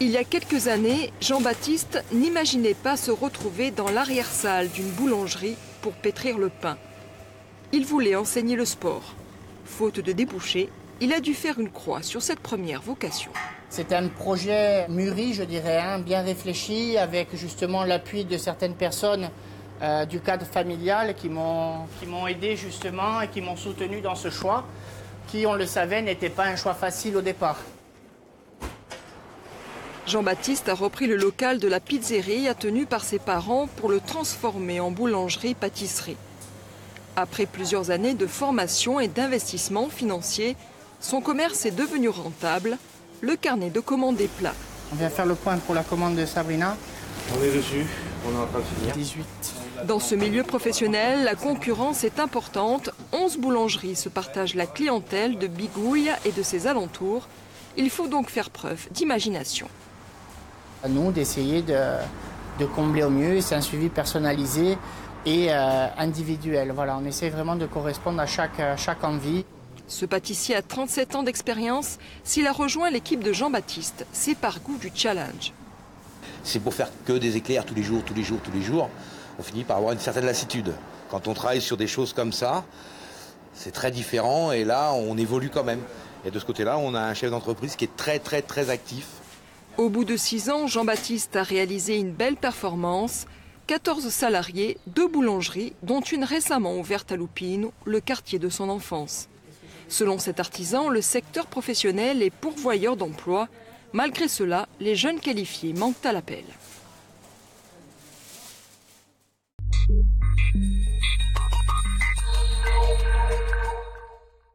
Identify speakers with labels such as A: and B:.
A: Il y a quelques années, Jean-Baptiste n'imaginait pas se retrouver dans l'arrière-salle d'une boulangerie pour pétrir le pain. Il voulait enseigner le sport. Faute de débouchés, il a dû faire une croix sur cette première vocation.
B: C'est un projet mûri, je dirais, hein, bien réfléchi, avec justement l'appui de certaines personnes euh, du cadre familial qui m'ont aidé justement et qui m'ont soutenu dans ce choix, qui, on le savait, n'était pas un choix facile au départ.
A: Jean-Baptiste a repris le local de la pizzeria tenu par ses parents pour le transformer en boulangerie-pâtisserie. Après plusieurs années de formation et d'investissement financier, son commerce est devenu rentable. Le carnet de commandes est plat.
B: On vient faire le point pour la commande de Sabrina.
C: On est dessus, on est en train de finir.
B: 18.
A: Dans ce milieu professionnel, la concurrence est importante. 11 boulangeries se partagent la clientèle de Bigouille et de ses alentours. Il faut donc faire preuve d'imagination.
B: À nous d'essayer de, combler au mieux. C'est un suivi personnalisé et euh, individuel. Voilà, on essaie vraiment de correspondre à chaque, à chaque envie.
A: Ce pâtissier a 37 ans d'expérience. S'il a rejoint l'équipe de Jean-Baptiste, c'est par goût du challenge.
D: C'est pour faire que des éclairs tous les jours, tous les jours, tous les jours. On finit par avoir une certaine lassitude. Quand on travaille sur des choses comme ça, c'est très différent et là, on évolue quand même. Et de ce côté-là, on a un chef d'entreprise qui est très, très, très actif
A: au bout de six ans, Jean-Baptiste a réalisé une belle performance. 14 salariés, deux boulangeries, dont une récemment ouverte à Lupino, le quartier de son enfance. Selon cet artisan, le secteur professionnel est pourvoyeur d'emplois. Malgré cela, les jeunes qualifiés manquent à l'appel.